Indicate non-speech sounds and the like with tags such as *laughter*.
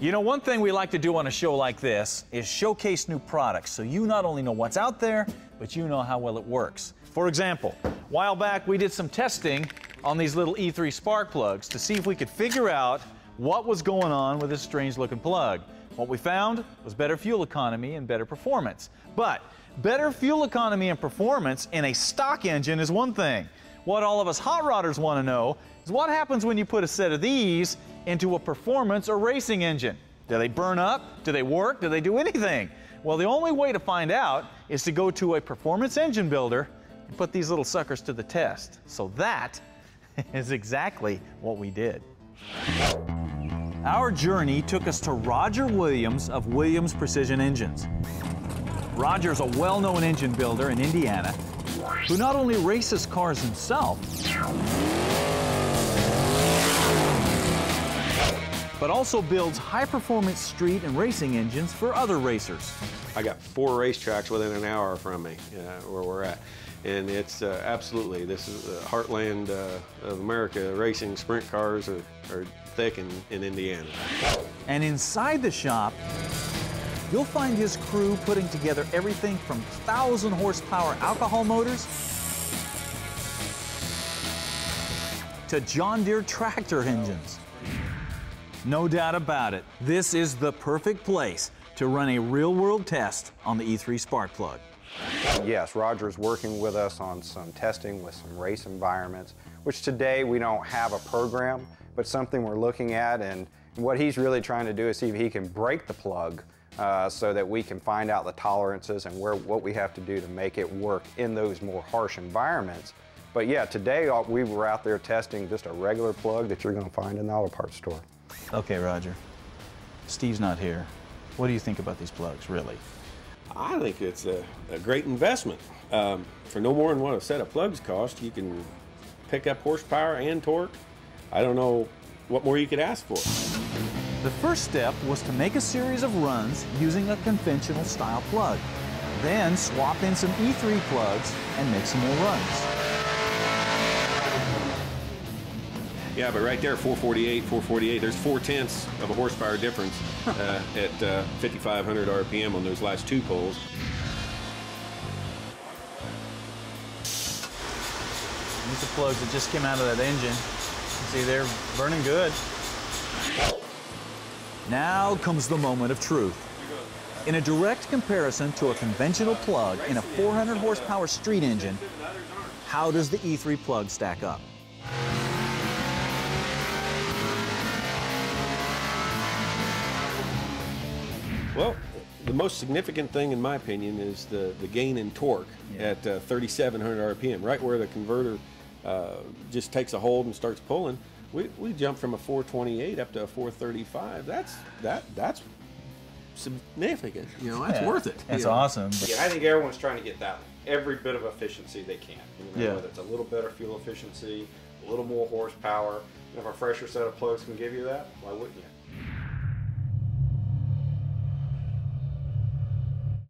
You know, one thing we like to do on a show like this is showcase new products so you not only know what's out there, but you know how well it works. For example, a while back we did some testing on these little E3 spark plugs to see if we could figure out what was going on with this strange looking plug. What we found was better fuel economy and better performance. But better fuel economy and performance in a stock engine is one thing. What all of us hot rodders want to know is what happens when you put a set of these into a performance or racing engine. Do they burn up? Do they work? Do they do anything? Well, the only way to find out is to go to a performance engine builder and put these little suckers to the test. So that *laughs* is exactly what we did. Our journey took us to Roger Williams of Williams Precision Engines. Roger's a well-known engine builder in Indiana who not only races cars himself, but also builds high-performance street and racing engines for other racers. I got four racetracks within an hour from me, uh, where we're at. And it's uh, absolutely, this is the heartland uh, of America. Racing sprint cars are, are thick in, in Indiana. And inside the shop, you'll find his crew putting together everything from 1,000 horsepower alcohol motors to John Deere tractor engines. No doubt about it, this is the perfect place to run a real world test on the E3 spark plug. Yes, Roger's working with us on some testing with some race environments, which today we don't have a program, but something we're looking at. And what he's really trying to do is see if he can break the plug uh, so that we can find out the tolerances and where what we have to do to make it work in those more harsh environments. But yeah, today uh, we were out there testing just a regular plug that you're going to find in the auto parts store. Okay, Roger. Steve's not here. What do you think about these plugs, really? I think it's a, a great investment. Um, for no more than what a set of plugs cost, you can pick up horsepower and torque. I don't know what more you could ask for. The first step was to make a series of runs using a conventional style plug. Then swap in some E3 plugs and make some more runs. Yeah, but right there, 448, 448, there's four tenths of a horsepower difference uh, at uh, 5,500 RPM on those last two poles. These are plugs that just came out of that engine. See, they're burning good. Now comes the moment of truth. In a direct comparison to a conventional plug in a 400 horsepower street engine, how does the E3 plug stack up? Well, the most significant thing, in my opinion, is the, the gain in torque Yeah. at uh, 3,700 RPM, right where the converter uh, just takes a hold and starts pulling. We, we jump from a 428 up to a 435. That's that that's significant. You know, that's Yeah, worth it. That's you know. awesome. Yeah, I think everyone's trying to get that every bit of efficiency they can. You know, Yeah. Whether it's a little better fuel efficiency, a little more horsepower. And if a fresher set of plugs can give you that, why wouldn't you?